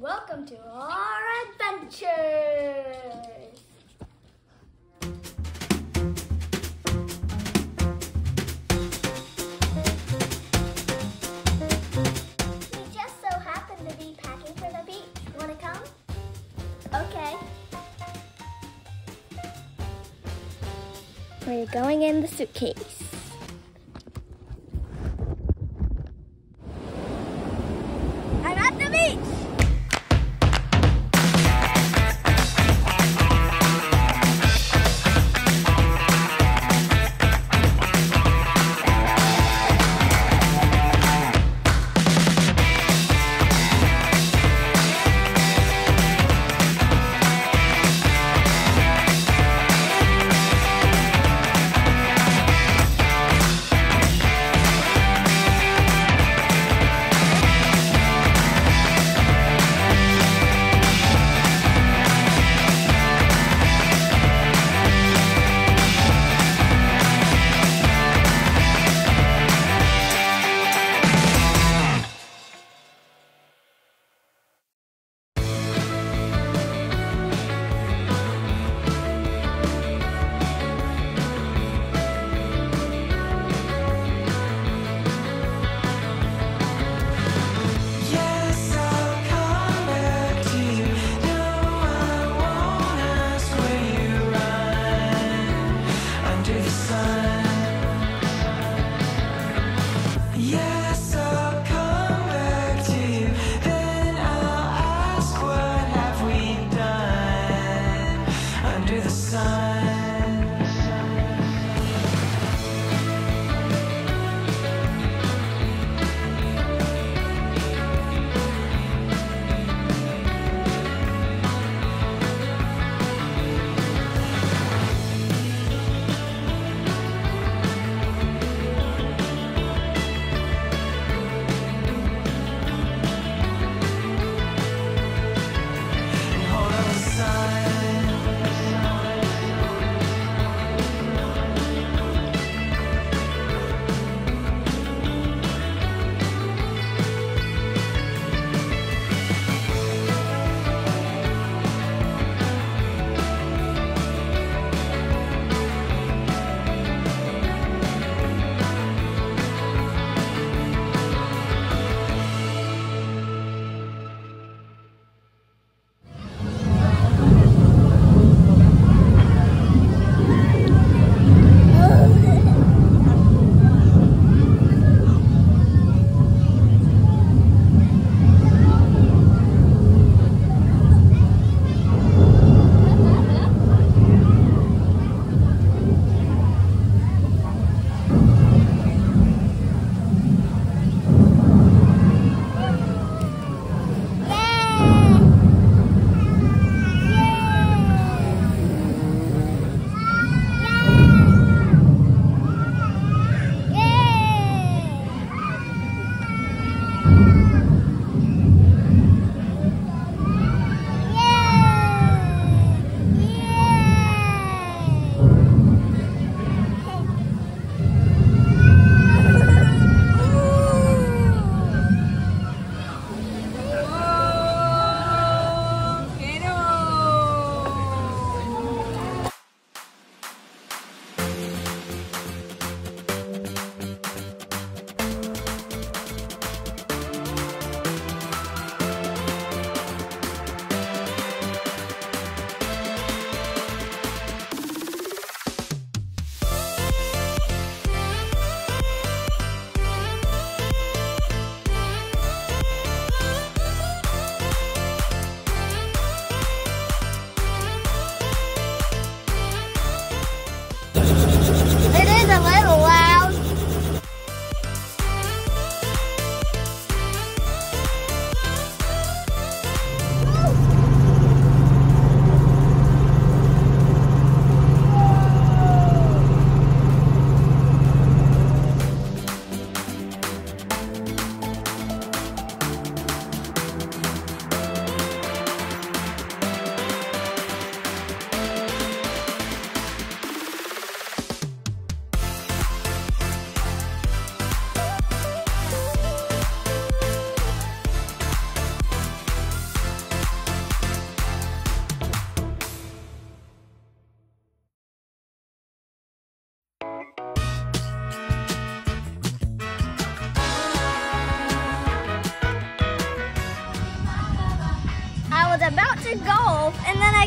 welcome to our adventures. We just so happen to be packing for the beach. Want to come? Okay. We're going in the suitcase.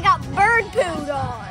Got bird pooed on.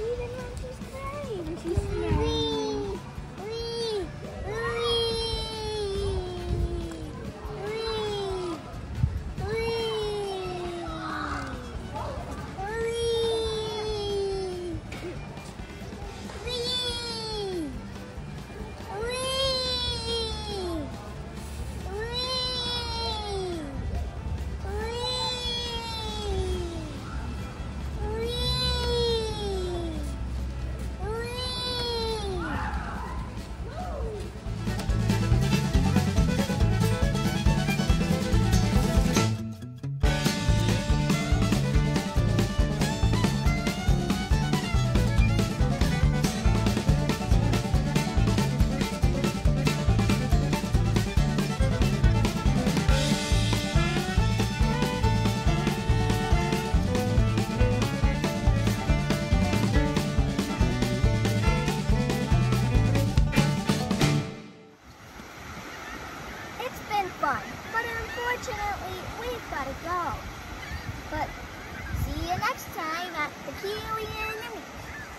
Unfortunately,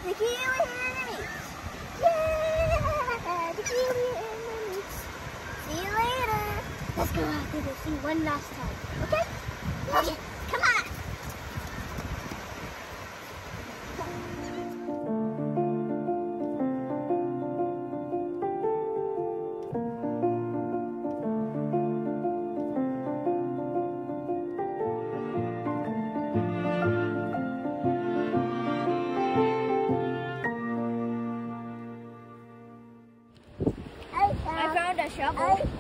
The Kiwi Enemies. Yeah! The Kiwi Enemies. See you later. Let's go out there to see one last time? Okay. 全部。哎